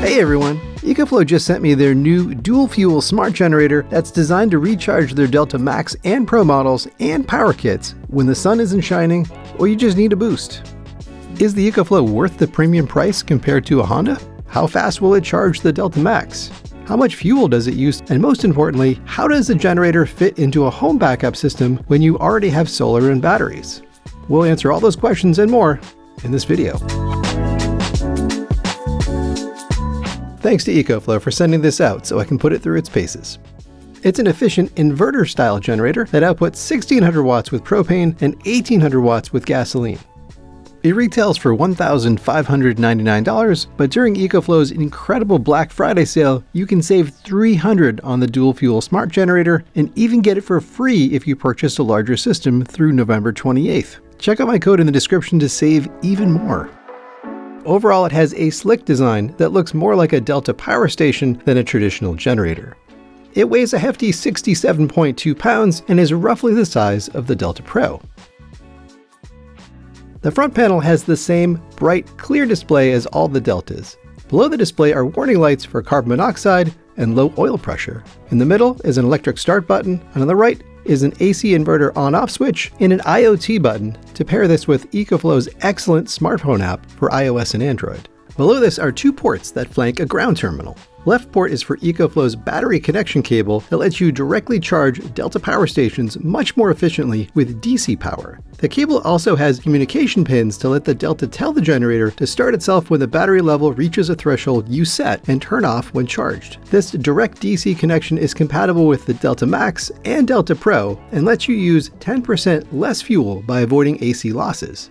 Hey everyone! EcoFlow just sent me their new dual fuel smart generator that's designed to recharge their Delta Max and Pro models and power kits when the sun isn't shining or you just need a boost. Is the EcoFlow worth the premium price compared to a Honda? How fast will it charge the Delta Max? How much fuel does it use? And most importantly, how does the generator fit into a home backup system when you already have solar and batteries? We'll answer all those questions and more in this video. Thanks to EcoFlow for sending this out so I can put it through its paces. It's an efficient inverter style generator that outputs 1600 watts with propane and 1800 watts with gasoline. It retails for $1,599, but during EcoFlow's incredible Black Friday sale, you can save 300 on the dual fuel smart generator and even get it for free if you purchase a larger system through November 28th. Check out my code in the description to save even more. Overall, it has a slick design that looks more like a Delta power station than a traditional generator. It weighs a hefty 67.2 pounds and is roughly the size of the Delta Pro. The front panel has the same bright, clear display as all the Deltas. Below the display are warning lights for carbon monoxide and low oil pressure. In the middle is an electric start button, and on the right is an AC inverter on-off switch and an IoT button to pair this with EcoFlow's excellent smartphone app for iOS and Android. Below this are two ports that flank a ground terminal. Left port is for EcoFlow's battery connection cable that lets you directly charge Delta power stations much more efficiently with DC power. The cable also has communication pins to let the Delta tell the generator to start itself when the battery level reaches a threshold you set and turn off when charged. This direct DC connection is compatible with the Delta Max and Delta Pro and lets you use 10% less fuel by avoiding AC losses.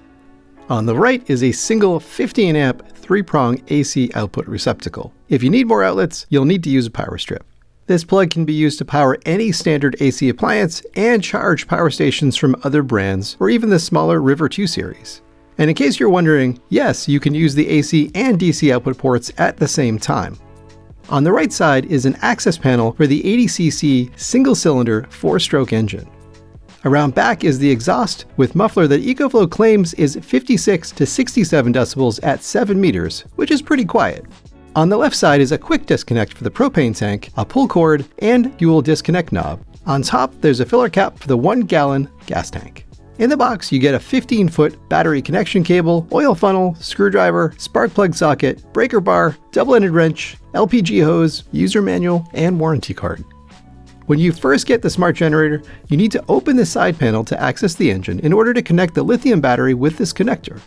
On the right is a single 15 amp three-prong AC output receptacle. If you need more outlets, you'll need to use a power strip. This plug can be used to power any standard AC appliance and charge power stations from other brands or even the smaller River 2 series. And in case you're wondering, yes, you can use the AC and DC output ports at the same time. On the right side is an access panel for the 80cc single-cylinder four-stroke engine. Around back is the exhaust with muffler that EcoFlow claims is 56 to 67 decibels at 7 meters, which is pretty quiet. On the left side is a quick disconnect for the propane tank, a pull cord, and fuel disconnect knob. On top, there's a filler cap for the 1 gallon gas tank. In the box, you get a 15 foot battery connection cable, oil funnel, screwdriver, spark plug socket, breaker bar, double ended wrench, LPG hose, user manual, and warranty card. When you first get the smart generator, you need to open the side panel to access the engine in order to connect the lithium battery with this connector.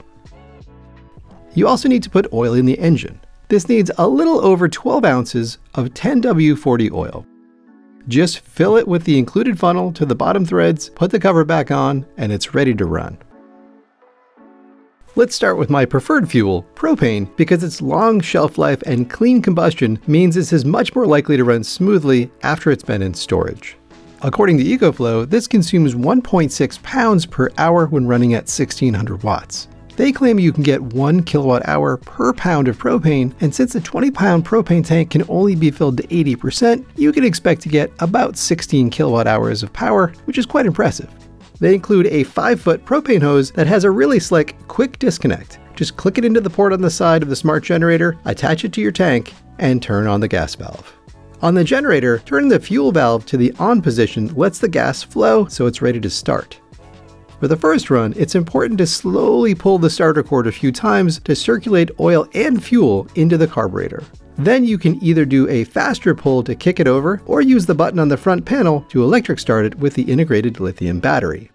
You also need to put oil in the engine. This needs a little over 12 ounces of 10W40 oil. Just fill it with the included funnel to the bottom threads, put the cover back on, and it's ready to run. Let's start with my preferred fuel, propane, because its long shelf life and clean combustion means this is much more likely to run smoothly after it's been in storage. According to EcoFlow, this consumes 1.6 pounds per hour when running at 1600 watts. They claim you can get 1 kilowatt hour per pound of propane, and since a 20 pound propane tank can only be filled to 80%, you can expect to get about 16 kilowatt hours of power, which is quite impressive. They include a 5 foot propane hose that has a really slick quick disconnect. Just click it into the port on the side of the smart generator, attach it to your tank, and turn on the gas valve. On the generator, turning the fuel valve to the on position lets the gas flow so it's ready to start. For the first run, it's important to slowly pull the starter cord a few times to circulate oil and fuel into the carburetor. Then you can either do a faster pull to kick it over, or use the button on the front panel to electric start it with the integrated lithium battery.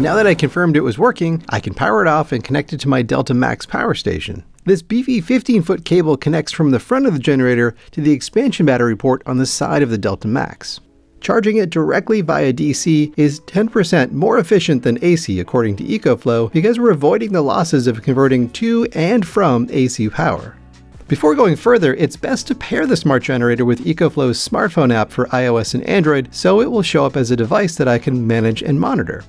Now that I confirmed it was working, I can power it off and connect it to my Delta Max power station. This beefy 15 foot cable connects from the front of the generator to the expansion battery port on the side of the Delta Max. Charging it directly via DC is 10% more efficient than AC according to EcoFlow because we're avoiding the losses of converting to and from AC power. Before going further, it's best to pair the smart generator with EcoFlow's smartphone app for iOS and Android so it will show up as a device that I can manage and monitor.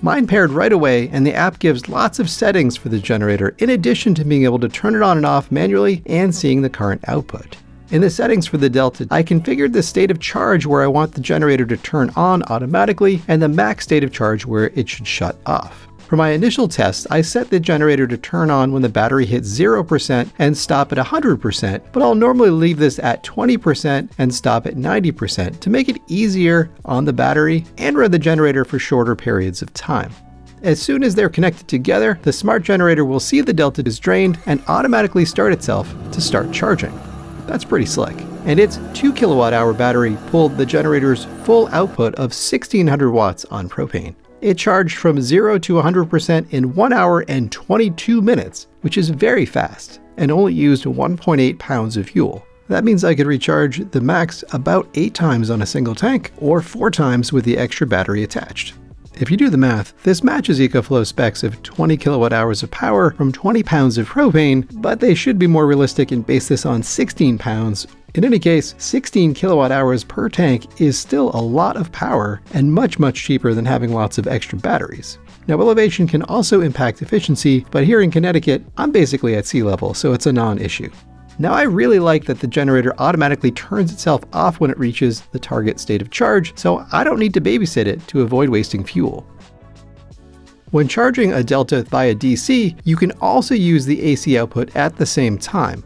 Mine paired right away, and the app gives lots of settings for the generator in addition to being able to turn it on and off manually and seeing the current output. In the settings for the Delta, I configured the state of charge where I want the generator to turn on automatically and the max state of charge where it should shut off. For my initial test, I set the generator to turn on when the battery hits 0% and stop at 100%, but I'll normally leave this at 20% and stop at 90% to make it easier on the battery and run the generator for shorter periods of time. As soon as they're connected together, the smart generator will see the delta is drained and automatically start itself to start charging. That's pretty slick. And its 2 kilowatt hour battery pulled the generator's full output of 1600 watts on propane. It charged from 0 to 100% in 1 hour and 22 minutes, which is very fast, and only used 1.8 pounds of fuel. That means I could recharge the max about 8 times on a single tank, or 4 times with the extra battery attached. If you do the math, this matches EcoFlow specs of 20 kilowatt hours of power from 20 pounds of propane, but they should be more realistic and base this on 16 pounds. In any case, 16 kilowatt hours per tank is still a lot of power and much, much cheaper than having lots of extra batteries. Now, elevation can also impact efficiency, but here in Connecticut, I'm basically at sea level, so it's a non issue. Now I really like that the generator automatically turns itself off when it reaches the target state of charge, so I don't need to babysit it to avoid wasting fuel. When charging a Delta via DC, you can also use the AC output at the same time.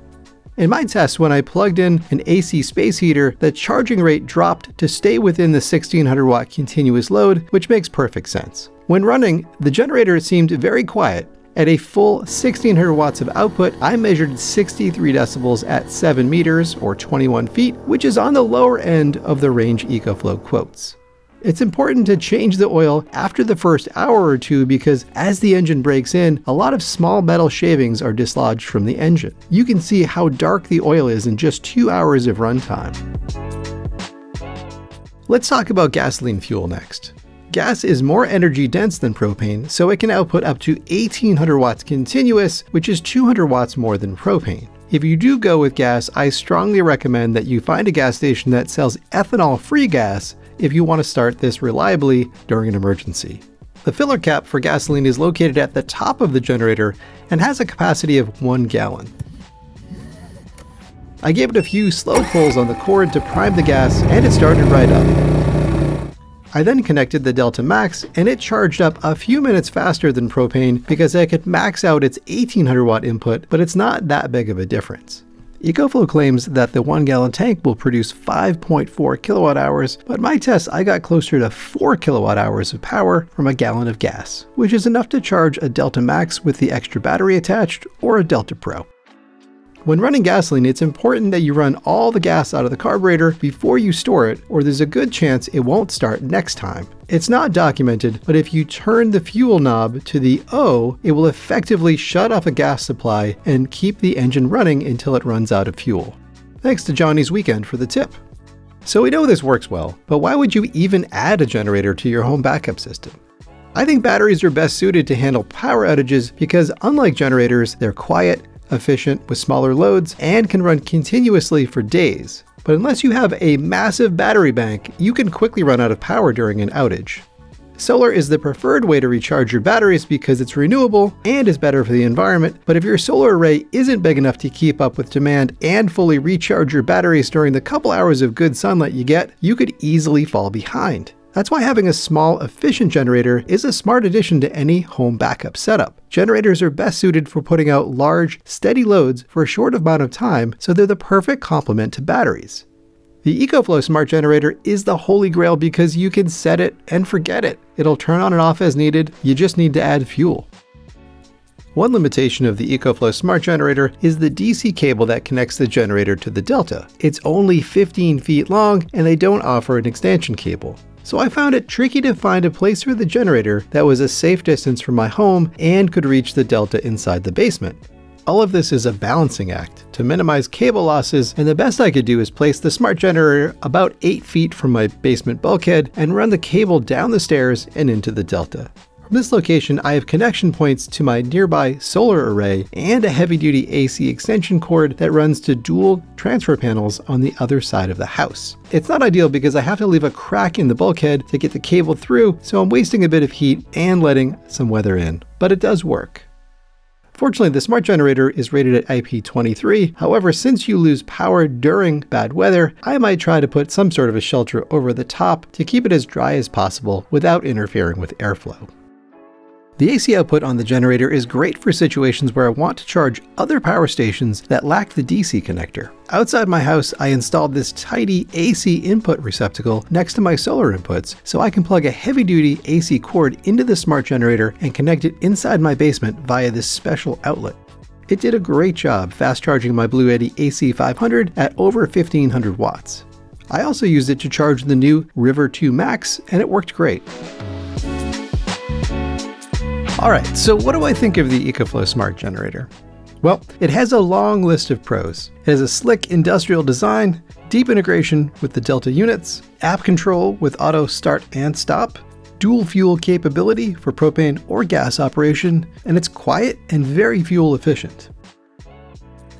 In my test, when I plugged in an AC space heater, the charging rate dropped to stay within the 1600 watt continuous load, which makes perfect sense. When running, the generator seemed very quiet, at a full 1600 watts of output, I measured 63 decibels at 7 meters or 21 feet, which is on the lower end of the range EcoFlow quotes. It's important to change the oil after the first hour or two because as the engine breaks in, a lot of small metal shavings are dislodged from the engine. You can see how dark the oil is in just two hours of runtime. Let's talk about gasoline fuel next. Gas is more energy dense than propane, so it can output up to 1800 watts continuous, which is 200 watts more than propane. If you do go with gas, I strongly recommend that you find a gas station that sells ethanol free gas if you want to start this reliably during an emergency. The filler cap for gasoline is located at the top of the generator and has a capacity of 1 gallon. I gave it a few slow pulls on the cord to prime the gas and it started right up. I then connected the Delta Max and it charged up a few minutes faster than propane because I could max out its 1800 watt input, but it's not that big of a difference. EcoFlow claims that the 1 gallon tank will produce 5.4 kilowatt hours, but my test I got closer to 4 kilowatt hours of power from a gallon of gas, which is enough to charge a Delta Max with the extra battery attached or a Delta Pro. When running gasoline, it's important that you run all the gas out of the carburetor before you store it, or there's a good chance it won't start next time. It's not documented, but if you turn the fuel knob to the O, it will effectively shut off a gas supply and keep the engine running until it runs out of fuel. Thanks to Johnny's Weekend for the tip. So we know this works well, but why would you even add a generator to your home backup system? I think batteries are best suited to handle power outages because unlike generators, they're quiet, efficient with smaller loads, and can run continuously for days. But unless you have a massive battery bank, you can quickly run out of power during an outage. Solar is the preferred way to recharge your batteries because it's renewable and is better for the environment, but if your solar array isn't big enough to keep up with demand and fully recharge your batteries during the couple hours of good sunlight you get, you could easily fall behind. That's why having a small, efficient generator is a smart addition to any home backup setup. Generators are best suited for putting out large, steady loads for a short amount of time, so they're the perfect complement to batteries. The EcoFlow Smart Generator is the holy grail because you can set it and forget it. It'll turn on and off as needed, you just need to add fuel. One limitation of the EcoFlow Smart Generator is the DC cable that connects the generator to the Delta. It's only 15 feet long and they don't offer an extension cable so I found it tricky to find a place for the generator that was a safe distance from my home and could reach the delta inside the basement. All of this is a balancing act to minimize cable losses, and the best I could do is place the smart generator about 8 feet from my basement bulkhead and run the cable down the stairs and into the delta. From this location, I have connection points to my nearby solar array and a heavy-duty AC extension cord that runs to dual transfer panels on the other side of the house. It's not ideal because I have to leave a crack in the bulkhead to get the cable through, so I'm wasting a bit of heat and letting some weather in, but it does work. Fortunately, the smart generator is rated at IP23. However, since you lose power during bad weather, I might try to put some sort of a shelter over the top to keep it as dry as possible without interfering with airflow. The AC output on the generator is great for situations where I want to charge other power stations that lack the DC connector. Outside my house, I installed this tidy AC input receptacle next to my solar inputs so I can plug a heavy duty AC cord into the smart generator and connect it inside my basement via this special outlet. It did a great job fast charging my Bluetti AC500 at over 1500 watts. I also used it to charge the new River 2 Max and it worked great. Alright, so what do I think of the EcoFlow Smart Generator? Well, it has a long list of pros. It has a slick industrial design, deep integration with the Delta units, app control with auto start and stop, dual fuel capability for propane or gas operation, and it's quiet and very fuel efficient.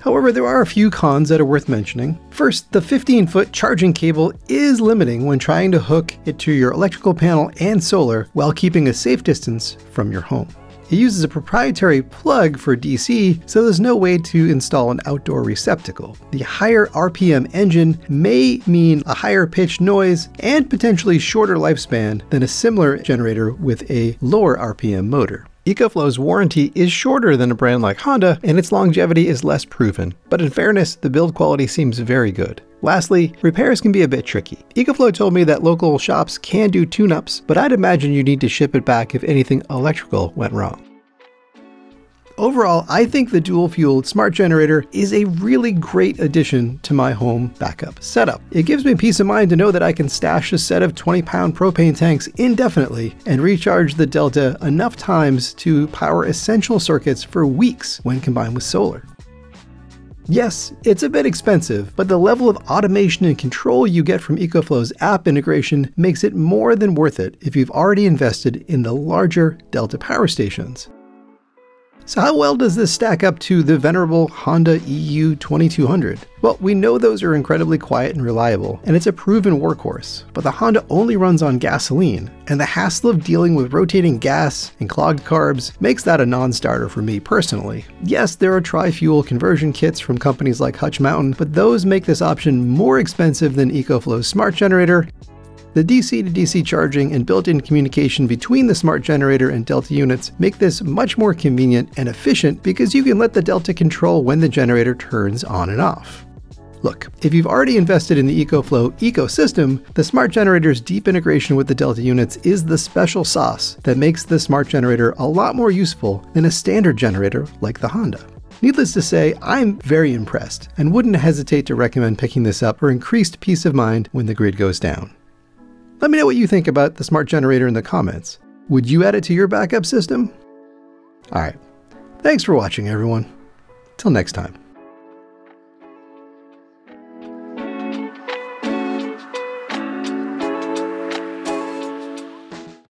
However, there are a few cons that are worth mentioning. First, the 15 foot charging cable is limiting when trying to hook it to your electrical panel and solar while keeping a safe distance from your home. It uses a proprietary plug for DC, so there's no way to install an outdoor receptacle. The higher RPM engine may mean a higher pitch noise and potentially shorter lifespan than a similar generator with a lower RPM motor. EcoFlow's warranty is shorter than a brand like Honda, and its longevity is less proven. But in fairness, the build quality seems very good. Lastly, repairs can be a bit tricky. EcoFlow told me that local shops can do tune-ups, but I'd imagine you need to ship it back if anything electrical went wrong. Overall, I think the dual fueled smart generator is a really great addition to my home backup setup. It gives me peace of mind to know that I can stash a set of 20 pound propane tanks indefinitely and recharge the Delta enough times to power essential circuits for weeks when combined with solar. Yes, it's a bit expensive, but the level of automation and control you get from EcoFlow's app integration makes it more than worth it if you've already invested in the larger Delta power stations. So how well does this stack up to the venerable Honda EU 2200? Well, we know those are incredibly quiet and reliable, and it's a proven workhorse, but the Honda only runs on gasoline, and the hassle of dealing with rotating gas and clogged carbs makes that a non-starter for me personally. Yes, there are tri-fuel conversion kits from companies like Hutch Mountain, but those make this option more expensive than EcoFlow's smart generator, the DC to DC charging and built-in communication between the smart generator and Delta units make this much more convenient and efficient because you can let the Delta control when the generator turns on and off. Look, if you've already invested in the EcoFlow ecosystem, the smart generator's deep integration with the Delta units is the special sauce that makes the smart generator a lot more useful than a standard generator like the Honda. Needless to say, I'm very impressed and wouldn't hesitate to recommend picking this up for increased peace of mind when the grid goes down. Let me know what you think about the smart generator in the comments. Would you add it to your backup system? Alright, thanks for watching everyone. Till next time.